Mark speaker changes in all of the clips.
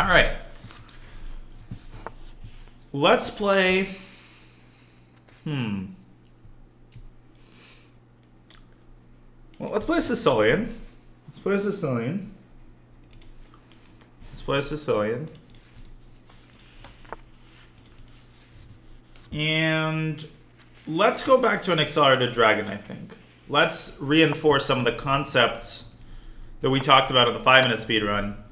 Speaker 1: All right. Let's play. Hmm. Well, let's play Sicilian. Let's play Sicilian. Let's play Sicilian. And let's go back to an accelerated dragon, I think. Let's reinforce some of the concepts that we talked about in the five minute speed run.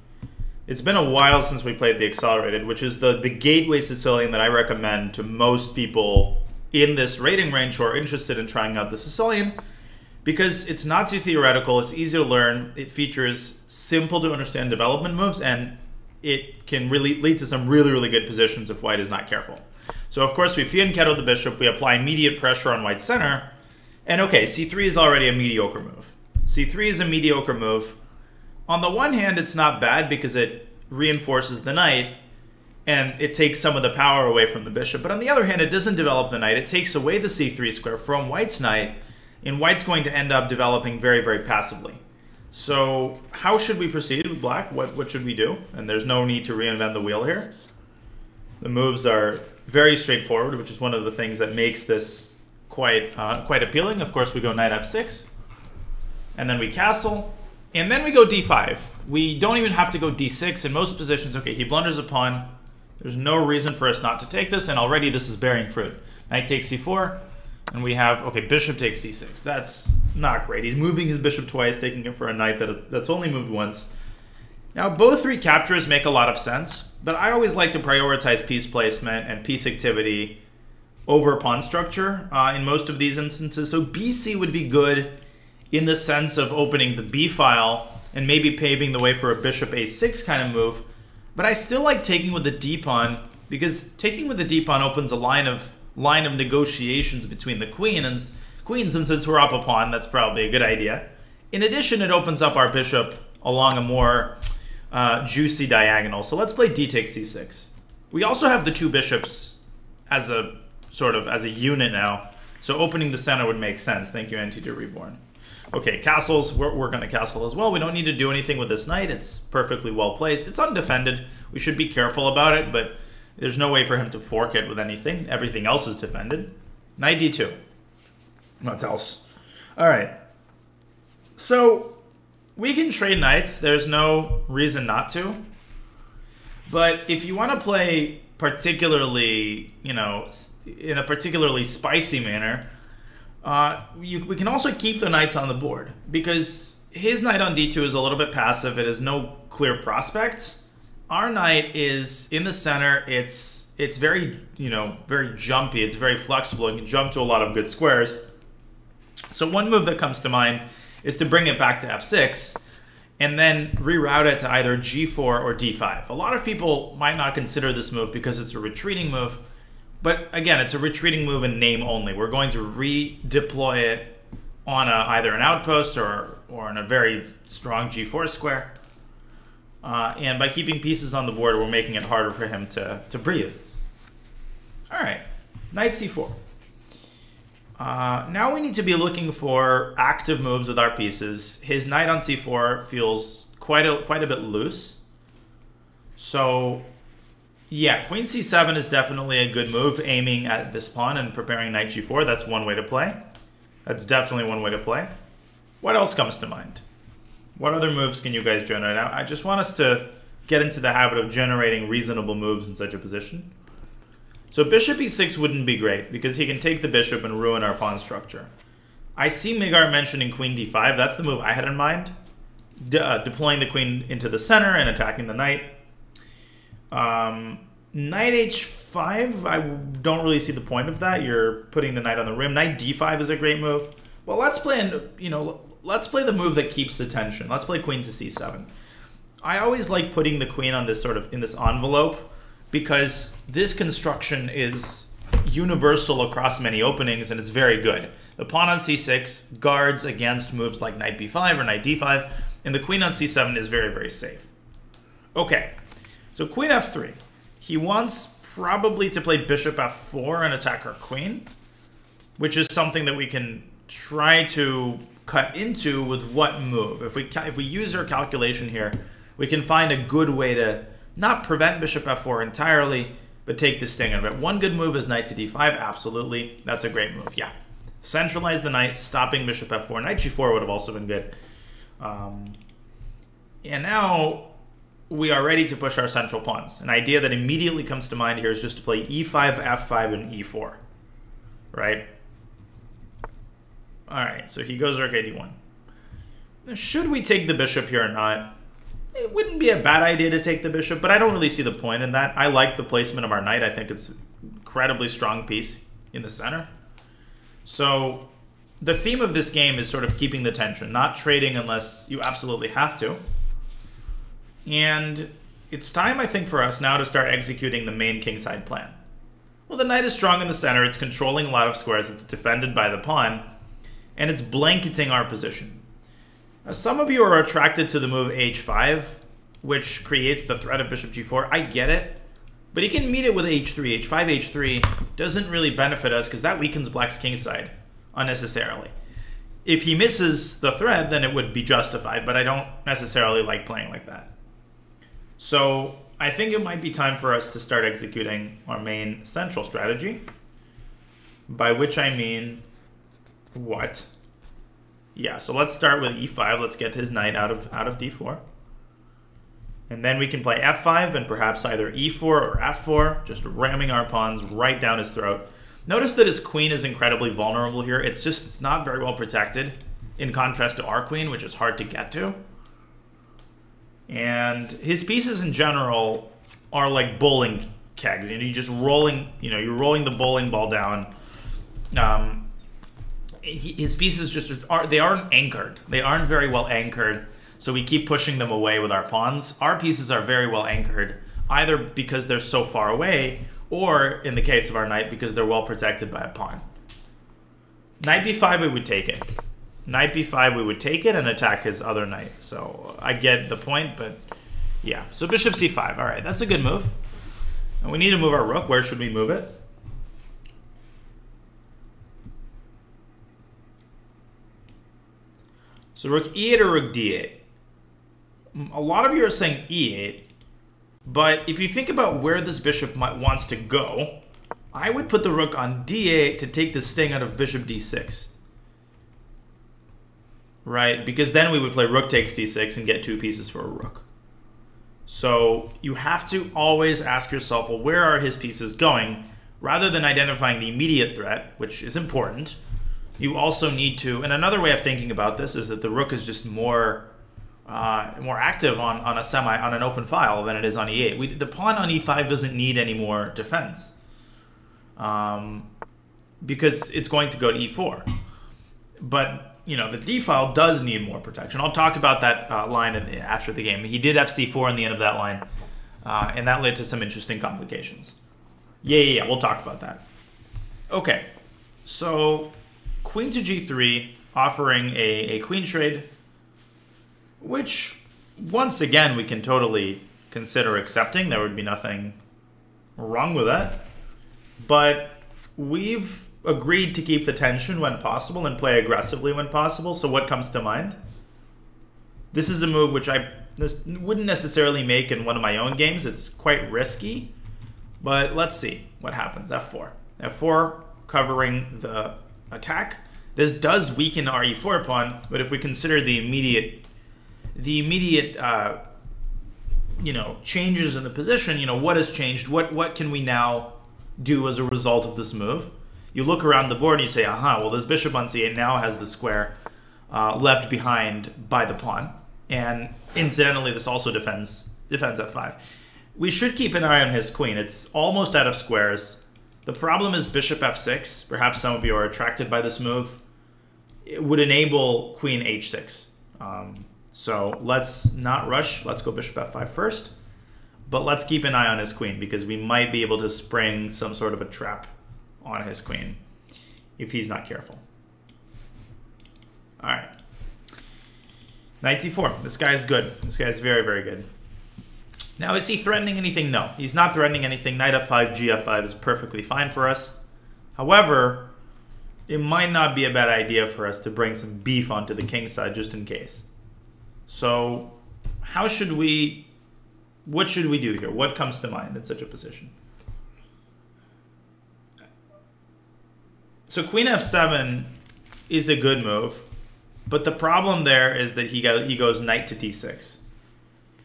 Speaker 1: It's been a while since we played the accelerated, which is the, the gateway Sicilian that I recommend to most people in this rating range who are interested in trying out the Sicilian because it's not too theoretical, it's easy to learn, it features simple to understand development moves, and it can really lead to some really, really good positions if white is not careful. So of course we fianchetto the bishop, we apply immediate pressure on white center, and okay, c3 is already a mediocre move. c3 is a mediocre move. On the one hand, it's not bad because it reinforces the knight, and it takes some of the power away from the bishop. But on the other hand, it doesn't develop the knight. It takes away the c3 square from white's knight, and white's going to end up developing very, very passively. So how should we proceed with black? What, what should we do? And there's no need to reinvent the wheel here. The moves are very straightforward, which is one of the things that makes this quite uh, quite appealing. Of course, we go knight f6, and then we castle, and then we go d5. We don't even have to go d6 in most positions. Okay, he blunders a pawn. There's no reason for us not to take this, and already this is bearing fruit. Knight takes c4, and we have, okay, bishop takes c6. That's not great. He's moving his bishop twice, taking him for a knight that, that's only moved once. Now, both three captures make a lot of sense, but I always like to prioritize piece placement and piece activity over pawn structure uh, in most of these instances. So BC would be good in the sense of opening the B file and maybe paving the way for a bishop a6 kind of move. But I still like taking with the d pawn because taking with the d pawn opens a line of line of negotiations between the queen and queens, and since we're up a pawn, that's probably a good idea. In addition, it opens up our bishop along a more uh, juicy diagonal. So let's play d takes c6. We also have the two bishops as a sort of as a unit now. So opening the center would make sense. Thank you, Anti Reborn. Okay, castles, we're, we're going to castle as well. We don't need to do anything with this knight. It's perfectly well placed. It's undefended. We should be careful about it, but there's no way for him to fork it with anything. Everything else is defended. Knight d2. What else? All right. So we can trade knights. There's no reason not to. But if you want to play particularly, you know, in a particularly spicy manner, uh, you, we can also keep the knights on the board because his knight on d2 is a little bit passive. It has no clear prospects. Our knight is in the center. It's it's very you know very jumpy. It's very flexible. It can jump to a lot of good squares. So one move that comes to mind is to bring it back to f6 and then reroute it to either g4 or d5. A lot of people might not consider this move because it's a retreating move, but again, it's a retreating move in name only. We're going to redeploy it on a, either an outpost or, or on a very strong g4 square. Uh, and by keeping pieces on the board, we're making it harder for him to, to breathe. All right, knight c4. Uh, now we need to be looking for active moves with our pieces. His knight on c4 feels quite a, quite a bit loose. So, yeah, queen c7 is definitely a good move, aiming at this pawn and preparing knight g4. That's one way to play. That's definitely one way to play. What else comes to mind? What other moves can you guys generate? I just want us to get into the habit of generating reasonable moves in such a position. So bishop e6 wouldn't be great because he can take the bishop and ruin our pawn structure. I see Migar mentioning queen d5. That's the move I had in mind. De uh, deploying the queen into the center and attacking the knight. Um, knight h5, I don't really see the point of that. You're putting the knight on the rim. Knight d5 is a great move. Well, let's play, you know, let's play the move that keeps the tension. Let's play queen to c7. I always like putting the queen on this sort of in this envelope because this construction is universal across many openings and it's very good. The pawn on c6 guards against moves like knight b5 or knight d5, and the queen on c7 is very, very safe. Okay, so queen f3. He wants probably to play bishop f4 and attack our queen, which is something that we can try to cut into with what move. If we if we use our calculation here, we can find a good way to not prevent bishop f4 entirely, but take the sting out of it. One good move is knight to d5, absolutely. That's a great move, yeah. Centralize the knight, stopping bishop f4. Knight g4 would have also been good. Um, and now we are ready to push our central pawns. An idea that immediately comes to mind here is just to play e5, f5, and e4, right? All right, so he goes rook 81. Should we take the bishop here or not? It wouldn't be a bad idea to take the bishop, but I don't really see the point in that. I like the placement of our knight. I think it's incredibly strong piece in the center. So the theme of this game is sort of keeping the tension, not trading unless you absolutely have to. And it's time, I think, for us now to start executing the main kingside plan. Well, the knight is strong in the center, it's controlling a lot of squares, it's defended by the pawn, and it's blanketing our position. Now, some of you are attracted to the move h5, which creates the threat of bishop g4. I get it, but you can meet it with h3. h5, h3 doesn't really benefit us because that weakens black's kingside unnecessarily. If he misses the threat, then it would be justified, but I don't necessarily like playing like that. So I think it might be time for us to start executing our main central strategy, by which I mean what? Yeah, so let's start with e5. Let's get his knight out of out of d4. And then we can play f5 and perhaps either e4 or f4, just ramming our pawns right down his throat. Notice that his queen is incredibly vulnerable here. It's just, it's not very well protected in contrast to our queen, which is hard to get to. And his pieces in general are like bowling kegs. You know, you're just rolling, you know, you're rolling the bowling ball down. Um, he, his pieces just are, they aren't anchored. They aren't very well anchored so we keep pushing them away with our pawns. Our pieces are very well anchored, either because they're so far away, or in the case of our knight, because they're well protected by a pawn. Knight b5, we would take it. Knight b5, we would take it and attack his other knight. So I get the point, but yeah. So bishop c5, all right, that's a good move. And we need to move our rook. Where should we move it? So rook e8 or rook d8? Mm, a lot of you are saying e8, but if you think about where this bishop might, wants to go, I would put the rook on d8 to take the sting out of bishop d6. Right? Because then we would play rook takes d6 and get two pieces for a rook. So you have to always ask yourself, well, where are his pieces going? Rather than identifying the immediate threat, which is important, you also need to, and another way of thinking about this is that the rook is just more uh, more active on, on a semi on an open file than it is on e8. We, the pawn on e5 doesn't need any more defense um, because it's going to go to e4. But you know the d file does need more protection. I'll talk about that uh, line the, after the game. He did fc4 in the end of that line, uh, and that led to some interesting complications. Yeah, yeah, yeah, we'll talk about that. Okay, so queen to g3, offering a, a queen trade which once again we can totally consider accepting. There would be nothing wrong with that. But we've agreed to keep the tension when possible and play aggressively when possible. So what comes to mind? This is a move which I wouldn't necessarily make in one of my own games. It's quite risky. But let's see what happens. F4. F4 covering the attack. This does weaken our e4 pawn, but if we consider the immediate the immediate uh, you know changes in the position you know what has changed what what can we now do as a result of this move you look around the board and you say aha well this bishop on c8 now has the square uh, left behind by the pawn. And incidentally this also defends defends f5 we should keep an eye on his queen. It's almost out of squares. The problem is bishop f6 perhaps some of you are attracted by this move. It would enable queen h6 um, so let's not rush. Let's go bishop f5 first. But let's keep an eye on his queen because we might be able to spring some sort of a trap on his queen if he's not careful. All right. Knight d4. This guy's good. This guy's very, very good. Now, is he threatening anything? No. He's not threatening anything. Knight f5, gf5 is perfectly fine for us. However, it might not be a bad idea for us to bring some beef onto the king side just in case. So how should we what should we do here? What comes to mind in such a position? So queen f7 is a good move, but the problem there is that he go, he goes knight to d6.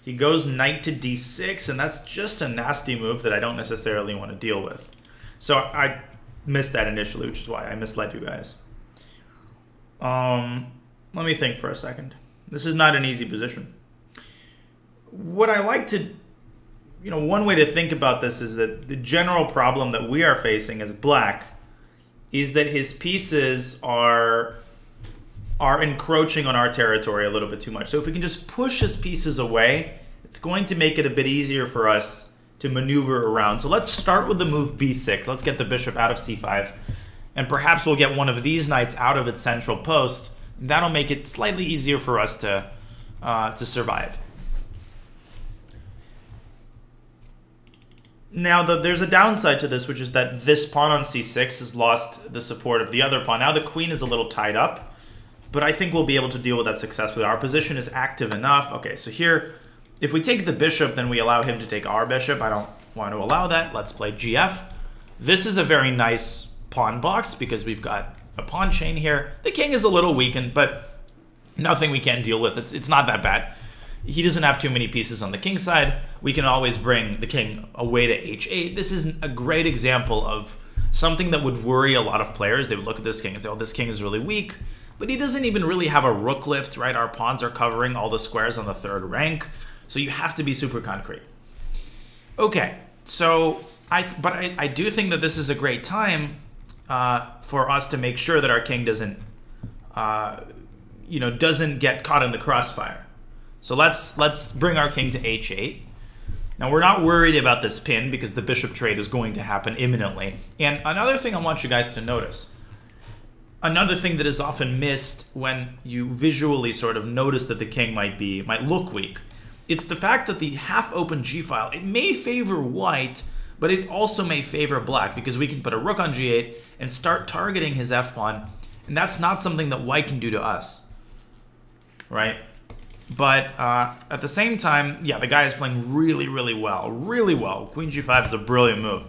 Speaker 1: He goes knight to d6, and that's just a nasty move that I don't necessarily want to deal with. So I missed that initially, which is why I misled you guys. Um, let me think for a second. This is not an easy position. What I like to, you know, one way to think about this is that the general problem that we are facing as black is that his pieces are are encroaching on our territory a little bit too much. So if we can just push his pieces away, it's going to make it a bit easier for us to maneuver around. So let's start with the move b6. Let's get the bishop out of c5. And perhaps we'll get one of these knights out of its central post. That'll make it slightly easier for us to, uh, to survive. Now, the, there's a downside to this, which is that this pawn on c6 has lost the support of the other pawn. Now the queen is a little tied up, but I think we'll be able to deal with that successfully. Our position is active enough. Okay, so here, if we take the bishop, then we allow him to take our bishop. I don't want to allow that. Let's play gf. This is a very nice pawn box because we've got a pawn chain here. The king is a little weakened, but nothing we can deal with. It's, it's not that bad he doesn't have too many pieces on the king side. We can always bring the king away to h8. This is a great example of something that would worry a lot of players. They would look at this king and say, oh, this king is really weak. But he doesn't even really have a rook lift, right? Our pawns are covering all the squares on the third rank. So you have to be super concrete. Okay, so I, but I, I do think that this is a great time uh, for us to make sure that our king doesn't, uh, you know, doesn't get caught in the crossfire. So let's let's bring our king to h8. Now we're not worried about this pin because the bishop trade is going to happen imminently. And another thing I want you guys to notice, another thing that is often missed when you visually sort of notice that the king might be might look weak, it's the fact that the half-open g-file, it may favor white, but it also may favor black because we can put a rook on g8 and start targeting his f-pawn, and that's not something that white can do to us, right? But uh, at the same time, yeah, the guy is playing really, really well. Really well. Queen g5 is a brilliant move.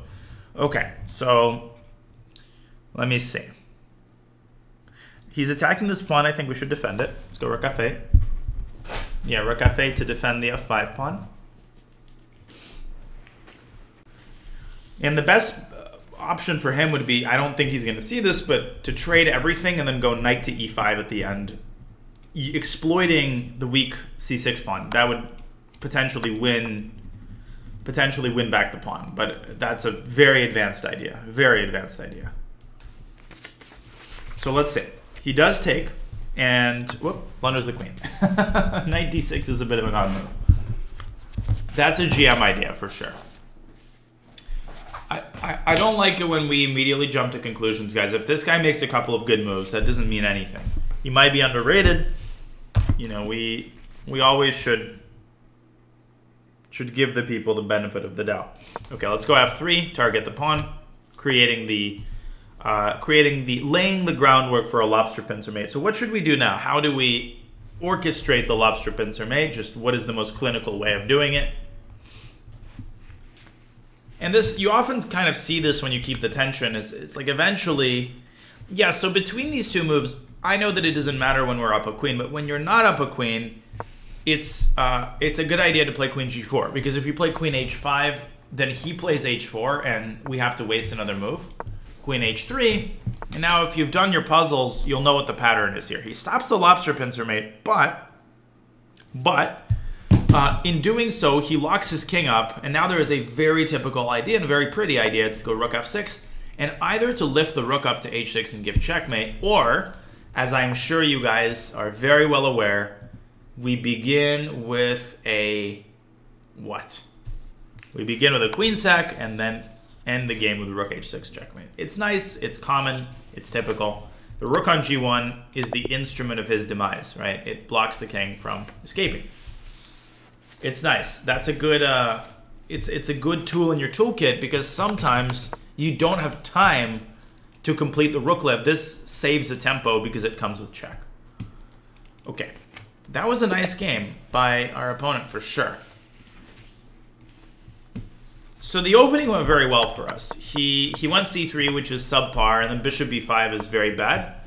Speaker 1: Okay, so let me see. He's attacking this pawn. I think we should defend it. Let's go rook f8. Yeah, rook f8 to defend the f5 pawn. And the best option for him would be, I don't think he's going to see this, but to trade everything and then go knight to e5 at the end exploiting the weak c6 pawn. That would potentially win potentially win back the pawn, but that's a very advanced idea. Very advanced idea. So let's see. He does take, and whoop, blunders the queen. Knight d6 is a bit of an odd move. That's a GM idea for sure. I, I, I don't like it when we immediately jump to conclusions, guys. If this guy makes a couple of good moves, that doesn't mean anything. He might be underrated you know, we we always should should give the people the benefit of the doubt. Okay, let's go f3, target the pawn, creating the uh, creating the laying the groundwork for a lobster pincer mate. So what should we do now? How do we orchestrate the lobster pincer mate? Just what is the most clinical way of doing it? And this, you often kind of see this when you keep the tension. It's, it's like eventually, yeah. So between these two moves, I know that it doesn't matter when we're up a queen, but when you're not up a queen, it's uh, it's a good idea to play queen g4 because if you play queen h5, then he plays h4 and we have to waste another move. Queen h3, and now if you've done your puzzles, you'll know what the pattern is here. He stops the lobster pincer mate, but but uh, in doing so, he locks his king up, and now there is a very typical idea and a very pretty idea to go rook f6, and either to lift the rook up to h6 and give checkmate, or as I'm sure you guys are very well aware, we begin with a what? We begin with a queen sack and then end the game with rook h6 checkmate. It's nice, it's common, it's typical. The rook on g1 is the instrument of his demise, right? It blocks the king from escaping. It's nice. That's a good uh, it's it's a good tool in your toolkit because sometimes you don't have time to complete the rook lift. This saves the tempo because it comes with check. Okay, that was a nice game by our opponent for sure. so the opening went very well for us. He he went c3, which is subpar, and then bishop b5 is very bad.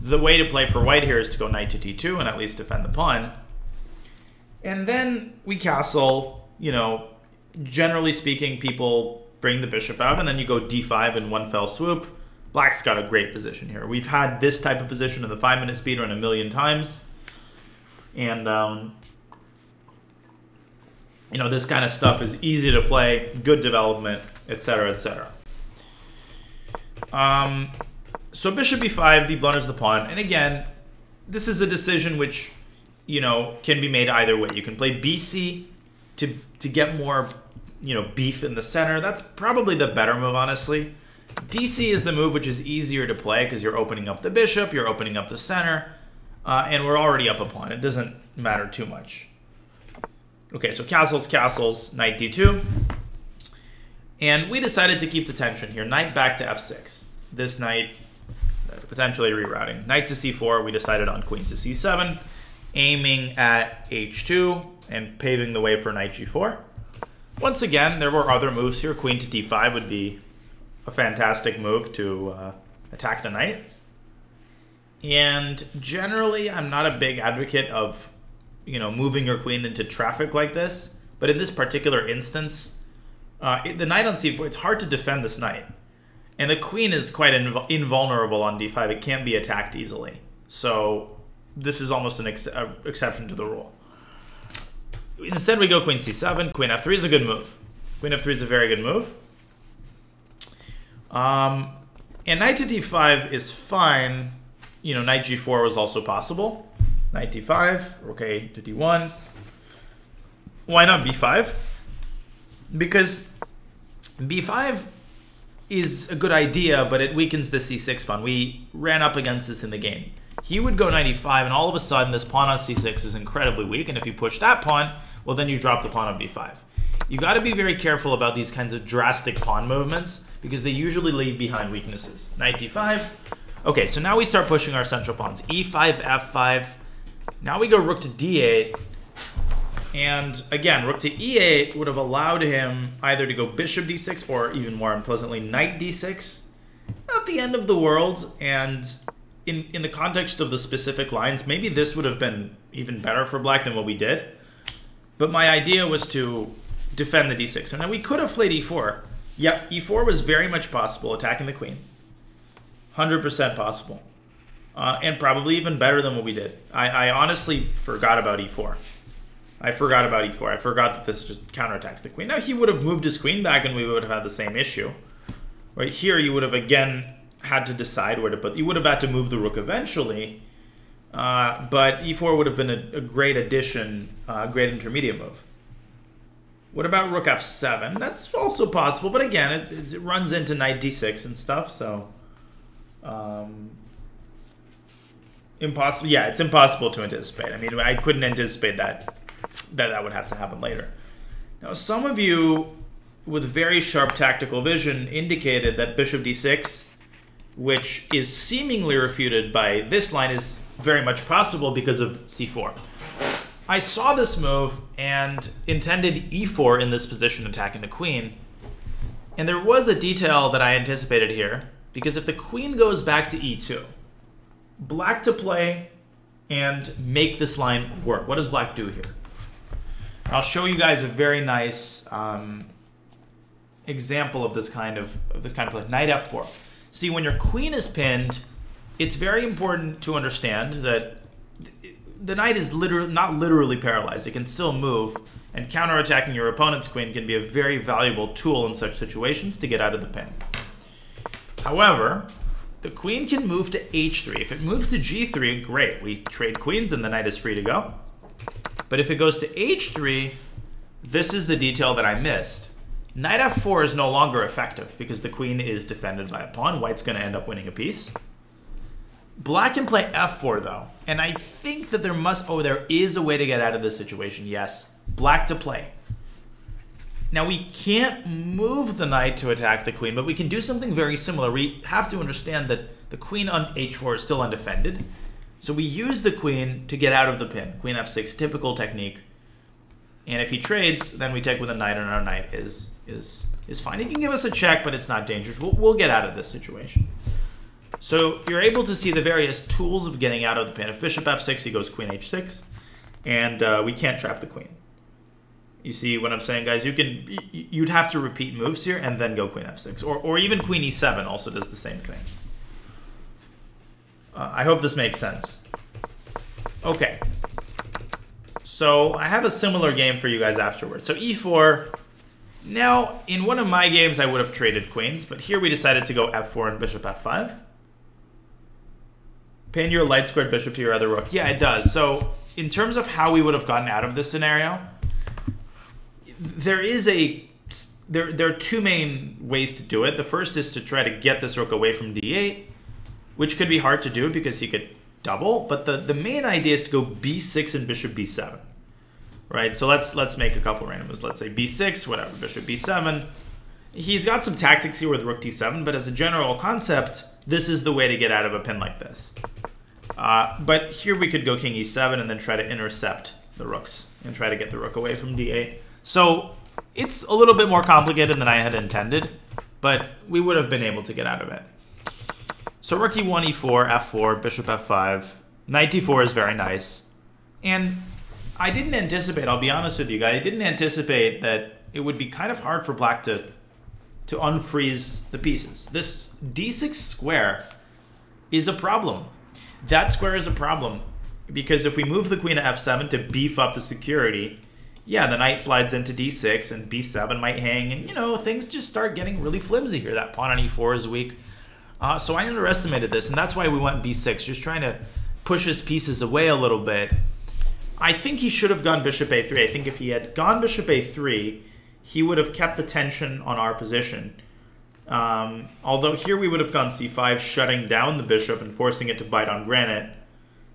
Speaker 1: The way to play for white here is to go knight to d2 and at least defend the pawn. And then we castle, you know, generally speaking, people bring the bishop out, and then you go d5 in one fell swoop. Black's got a great position here. We've had this type of position in the five-minute speed speedrun a million times. And, um, you know, this kind of stuff is easy to play, good development, etc., etc. Um, so bishop b5, he blunders the pawn. And again, this is a decision which, you know, can be made either way. You can play bc to, to get more you know, beef in the center. That's probably the better move, honestly. DC is the move which is easier to play because you're opening up the bishop, you're opening up the center, uh, and we're already up a pawn. It doesn't matter too much. Okay, so castles, castles, knight d2. And we decided to keep the tension here. Knight back to f6. This knight uh, potentially rerouting. Knight to c4, we decided on queen to c7, aiming at h2 and paving the way for knight g4. Once again, there were other moves here. Queen to d5 would be a fantastic move to uh, attack the knight. And generally, I'm not a big advocate of, you know, moving your queen into traffic like this. But in this particular instance, uh, the knight on c4, it's hard to defend this knight. And the queen is quite inv invulnerable on d5. It can't be attacked easily. So this is almost an ex exception to the rule. Instead, we go queen c7. Queen f3 is a good move. Queen f3 is a very good move. Um, and knight to d5 is fine. You know, knight g4 was also possible. Knight d5, okay, to d1. Why not b5? Because b5 is a good idea, but it weakens the c6 pawn. We ran up against this in the game. He would go 95, and all of a sudden this pawn on c6 is incredibly weak, and if you push that pawn, well then you drop the pawn on b5. You got to be very careful about these kinds of drastic pawn movements because they usually leave behind weaknesses. Knight d5. Okay, so now we start pushing our central pawns. e5, f5. Now we go rook to d8. And again, rook to e8 would have allowed him either to go bishop d6 or even more unpleasantly, knight d6. Not the end of the world. And in, in the context of the specific lines, maybe this would have been even better for black than what we did. But my idea was to defend the d6. So now we could have played e4. Yep, e4 was very much possible, attacking the queen. 100% possible. Uh, and probably even better than what we did. I, I, honestly forgot about e4. I forgot about e4. I forgot that this just counterattacks the queen. Now, he would have moved his queen back and we would have had the same issue. Right here, you would have again had to decide where to put... You would have had to move the rook eventually. Uh, but e4 would have been a, a great addition, a uh, great intermediate move. What about rook f7? That's also possible, but again, it, it runs into knight d6 and stuff, so... Um, impossible. Yeah, it's impossible to anticipate. I mean, I couldn't anticipate that that that would have to happen later. Now, some of you with very sharp tactical vision indicated that bishop d6, which is seemingly refuted by this line, is very much possible because of c4. I saw this move and intended e4 in this position attacking the queen. And there was a detail that I anticipated here, because if the queen goes back to e2, black to play and make this line work. What does black do here? I'll show you guys a very nice um, example of this kind of, of this kind of play. Knight f4. See, when your queen is pinned, it's very important to understand that the knight is literally not literally paralyzed. It can still move, and counterattacking your opponent's queen can be a very valuable tool in such situations to get out of the pin. However, the queen can move to h3. If it moves to g3, great. We trade queens and the knight is free to go. But if it goes to h3, this is the detail that I missed. Knight f4 is no longer effective because the queen is defended by a pawn. White's going to end up winning a piece. Black can play f4 though, and I think that there must, oh, there is a way to get out of this situation, yes. Black to play. Now we can't move the knight to attack the queen, but we can do something very similar. We have to understand that the queen on h4 is still undefended. So we use the queen to get out of the pin. Queen f6, typical technique. And if he trades, then we take with a knight, and our knight is is is fine. He can give us a check, but it's not dangerous. We'll, we'll get out of this situation. So you're able to see the various tools of getting out of the pin. If bishop f6, he goes queen h6, and uh, we can't trap the queen. You see what I'm saying, guys? You can you'd have to repeat moves here and then go queen f6, or or even queen e7 also does the same thing. Uh, I hope this makes sense. Okay. So I have a similar game for you guys afterwards. So e4. Now, in one of my games, I would have traded queens, but here we decided to go f4 and bishop f5. Pin your light squared bishop to your other rook. Yeah, it does. So in terms of how we would have gotten out of this scenario, there is a there there are two main ways to do it. The first is to try to get this rook away from d8, which could be hard to do because he could double. But the the main idea is to go b6 and bishop b7, right? So let's let's make a couple random moves. Let's say b6, whatever, bishop b7. He's got some tactics here with rook d7, but as a general concept, this is the way to get out of a pin like this. Uh, but here we could go king e7 and then try to intercept the rooks and try to get the rook away from d8. So it's a little bit more complicated than I had intended, but we would have been able to get out of it. So rook e1, e4, f4, bishop f5. Knight d4 is very nice. And I didn't anticipate, I'll be honest with you guys, I didn't anticipate that it would be kind of hard for black to, to unfreeze the pieces. This d6 square is a problem. That square is a problem because if we move the queen to f7 to beef up the security, yeah, the knight slides into d6 and b7 might hang, and you know things just start getting really flimsy here. That pawn on e4 is weak, uh, so I underestimated this, and that's why we went b6, just trying to push his pieces away a little bit. I think he should have gone bishop a3. I think if he had gone bishop a3, he would have kept the tension on our position. Um, although here we would have gone c5, shutting down the bishop and forcing it to bite on granite.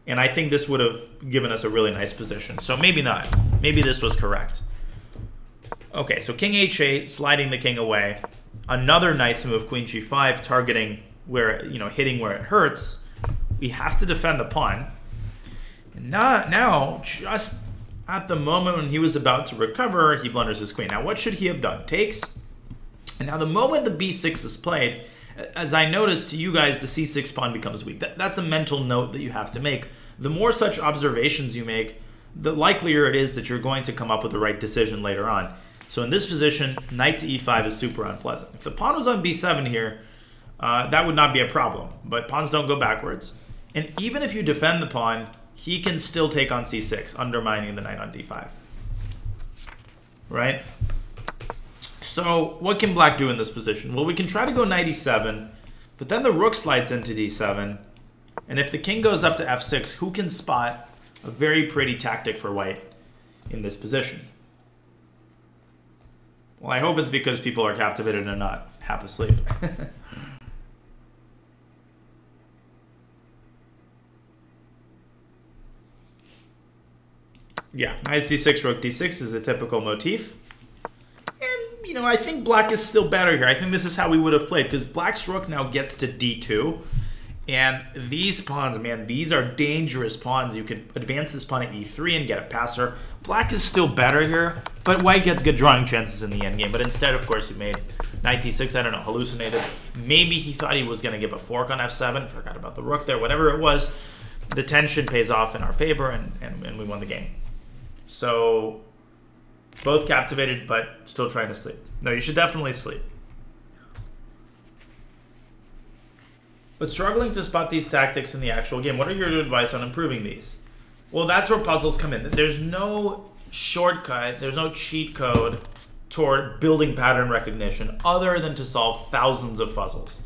Speaker 1: And I think this would have given us a really nice position. So maybe not. Maybe this was correct. Okay, so king h8, sliding the king away. Another nice move, queen g5, targeting where, you know, hitting where it hurts. We have to defend the pawn. And now, now, just at the moment when he was about to recover, he blunders his queen. Now, what should he have done? Takes. And now the moment the b6 is played, as I noticed to you guys, the c6 pawn becomes weak. That, that's a mental note that you have to make. The more such observations you make, the likelier it is that you're going to come up with the right decision later on. So in this position, knight to e5 is super unpleasant. If the pawn was on b7 here, uh, that would not be a problem. But pawns don't go backwards. And even if you defend the pawn, he can still take on c6, undermining the knight on d5. Right? So what can black do in this position? Well, we can try to go knight e7, but then the rook slides into d7. And if the king goes up to f6, who can spot a very pretty tactic for white in this position? Well, I hope it's because people are captivated and not half asleep. yeah, knight c6, rook d6 is a typical motif And, you know, I think black is still better here. I think this is how we would have played because black's rook now gets to d2. And these pawns, man, these are dangerous pawns. You could advance this pawn at e3 and get a passer. Black is still better here, but white gets good drawing chances in the endgame. But instead, of course, he made knight d6. I don't know, hallucinated. Maybe he thought he was going to give a fork on f7. Forgot about the rook there. Whatever it was, the tension pays off in our favor, and, and, and we won the game. So both captivated, but still trying to sleep. No, you should definitely sleep. But struggling to spot these tactics in the actual game, what are your advice on improving these? Well, that's where puzzles come in. There's no shortcut, there's no cheat code toward building pattern recognition other than to solve thousands of puzzles.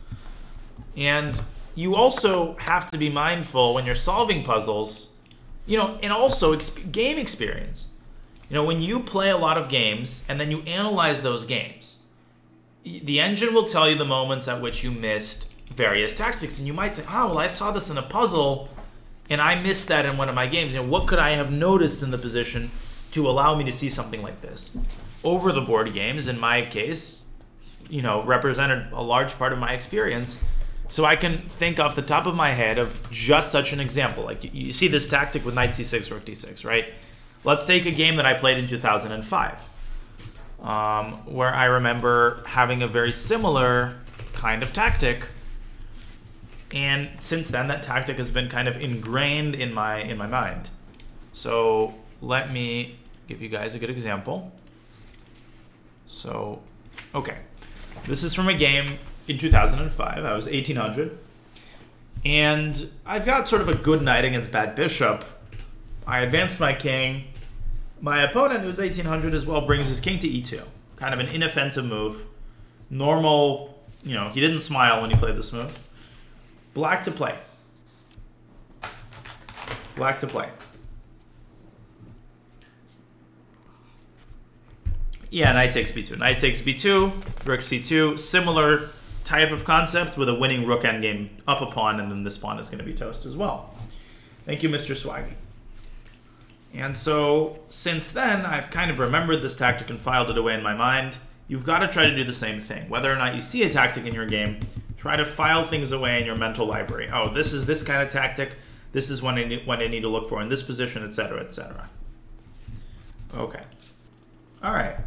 Speaker 1: And you also have to be mindful when you're solving puzzles, you know, and also game experience. You know, when you play a lot of games and then you analyze those games, the engine will tell you the moments at which you missed various tactics. And you might say, oh, well, I saw this in a puzzle and I missed that in one of my games. You know, what could I have noticed in the position to allow me to see something like this? Over the board games, in my case, you know, represented a large part of my experience. So I can think off the top of my head of just such an example. Like you see this tactic with knight c6, rook d6, right? Let's take a game that I played in 2005. um, where I remember having a very similar kind of tactic. And since then, that tactic has been kind of ingrained in my in my mind. So let me give you guys a good example. So, okay, this is from a game in 2005. I was 1800, and I've got sort of a good knight against bad bishop. I advanced my king. My opponent, who's 1800 as well, brings his king to e2. Kind of an inoffensive move. Normal, you know, he didn't smile when he played this move. Black to play. Black to play. Yeah, knight takes b2. Knight takes b2, rook c2. Similar type of concept with a winning rook endgame up a pawn, and then this pawn is going to be toast as well. Thank you, Mr. Swaggy. And so since then, I've kind of remembered this tactic and filed it away in my mind. You've got to try to do the same thing. Whether or not you see a tactic in your game, try to file things away in your mental library. Oh, this is this kind of tactic. This is what I need, I need to look for in this position, etc., etc. Okay. All right.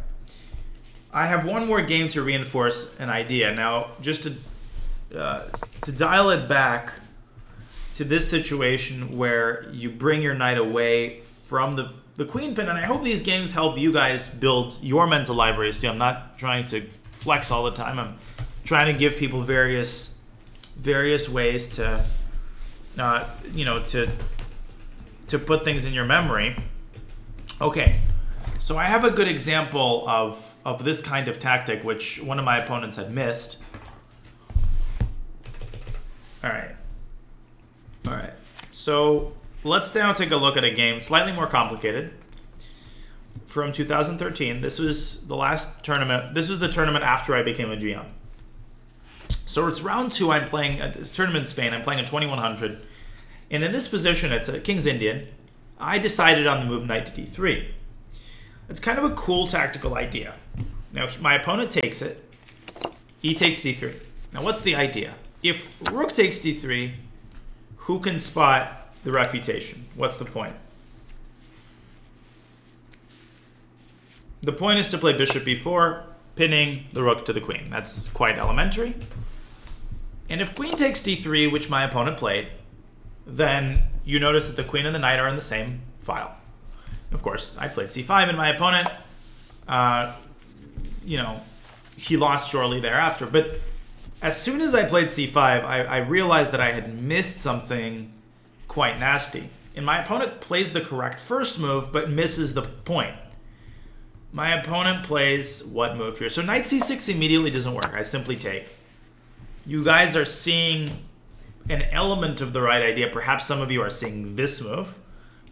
Speaker 1: I have one more game to reinforce an idea. Now, just to uh, to dial it back to this situation where you bring your knight away from the the queen pin, and I hope these games help you guys build your mental libraries too. I'm not trying to flex all the time. I'm trying to give people various various ways to uh, you know to to put things in your memory. Okay, so I have a good example of of this kind of tactic, which one of my opponents had missed. All right. All right. So let's now take a look at a game slightly more complicated from 2013. This was the last tournament. This was the tournament after I became a GM. So it's round two. I'm playing at this tournament in Spain. I'm playing a 2100. And in this position, it's a King's Indian. I decided on the move knight to d3. It's kind of a cool tactical idea. Now, my opponent takes it. He takes d3. Now, what's the idea? If rook takes d3, who can spot the refutation? What's the point? The point is to play bishop b4, pinning the rook to the queen. That's quite elementary. And if queen takes d3, which my opponent played, then you notice that the queen and the knight are in the same file. Of course, I played c5 and my opponent, uh, you know, he lost shortly thereafter. But as soon as I played c5, I, I realized that I had missed something quite nasty. And my opponent plays the correct first move, but misses the point. My opponent plays what move here? So knight c6 immediately doesn't work. I simply take. You guys are seeing an element of the right idea. Perhaps some of you are seeing this move.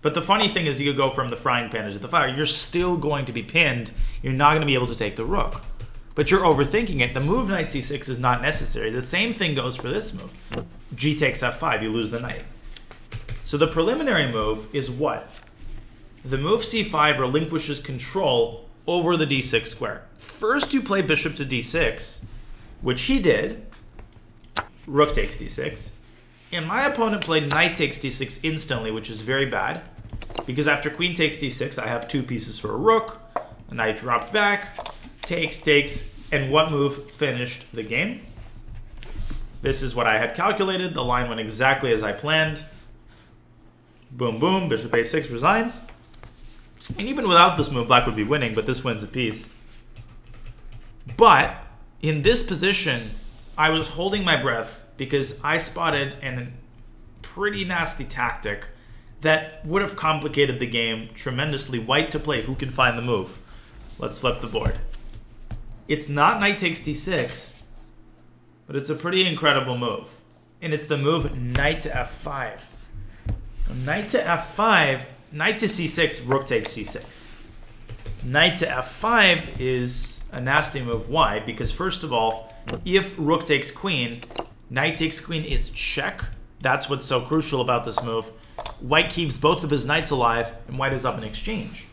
Speaker 1: But the funny thing is you could go from the frying pan into the fire. You're still going to be pinned. You're not going to be able to take the rook. But you're overthinking it. The move knight c6 is not necessary. The same thing goes for this move. g takes f5. You lose the knight. So the preliminary move is what? The move c5 relinquishes control over the d6 square. First you play bishop to d6, which he did. Rook takes d6. And my opponent played knight takes d6 instantly, which is very bad. Because after queen takes d6, I have two pieces for a rook. A knight dropped back. Takes, takes. And what move finished the game? This is what I had calculated. The line went exactly as I planned. Boom, boom. Bishop a6 resigns. And even without this move, black would be winning, but this wins a piece. But in this position, I was holding my breath because I spotted an pretty nasty tactic that would have complicated the game tremendously. White to play, who can find the move? Let's flip the board. It's not knight takes d6, but it's a pretty incredible move. And it's the move knight to f5. Knight to f5, knight to c6, rook takes c6. Knight to f5 is a nasty move. Why? Because first of all, if rook takes queen, Knight takes queen is check. That's what's so crucial about this move. White keeps both of his knights alive, and white is up in exchange.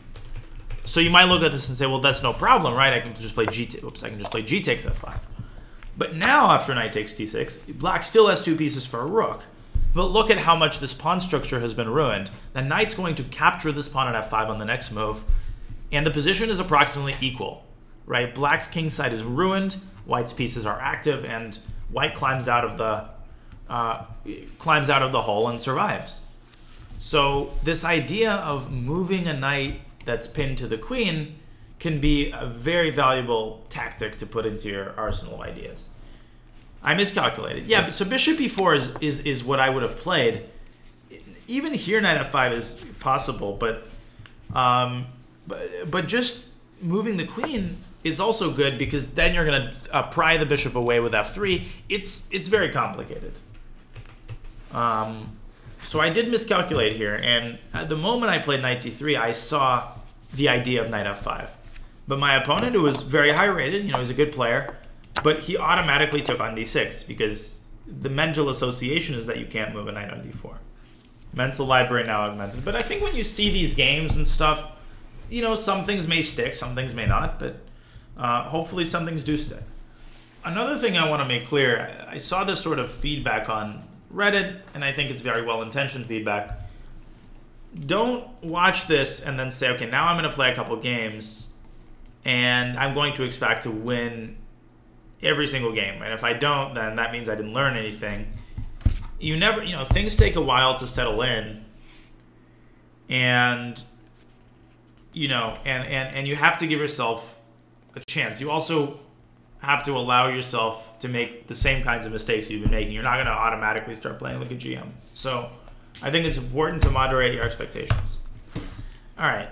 Speaker 1: So you might look at this and say, well, that's no problem, right? I can just play g. Oops, I can just play g takes f5. But now, after knight takes d6, black still has two pieces for a rook. But look at how much this pawn structure has been ruined. The knight's going to capture this pawn at f5 on the next move, and the position is approximately equal. right? Black's king side is ruined, white's pieces are active, and white climbs out of the uh, climbs out of the hole and survives. So this idea of moving a knight that's pinned to the queen can be a very valuable tactic to put into your arsenal of ideas. I miscalculated. Yeah, so bishop e4 is, is, is what I would have played. Even here, knight f5 is possible, but, um, but, but just moving the queen is also good because then you're going to uh, pry the bishop away with f3. It's, it's very complicated. Um, so I did miscalculate here, and at the moment I played knight d3, I saw the idea of knight f5. But my opponent, who was very high rated, you know, he's a good player, but he automatically took on d6 because the mental association is that you can't move a knight on d4. Mental library now augmented. But I think when you see these games and stuff, you know, some things may stick, some things may not, but uh, hopefully some things do stick. Another thing I want to make clear, I saw this sort of feedback on Reddit, and I think it's very well-intentioned feedback. Don't watch this and then say, okay, now I'm going to play a couple games, and I'm going to expect to win every single game. And if I don't, then that means I didn't learn anything. You never, you know, things take a while to settle in. And you know, and and and you have to give yourself a chance. You also have to allow yourself to make the same kinds of mistakes you've been making. You're not going to automatically start playing like a GM. So, I think it's important to moderate your expectations. All right.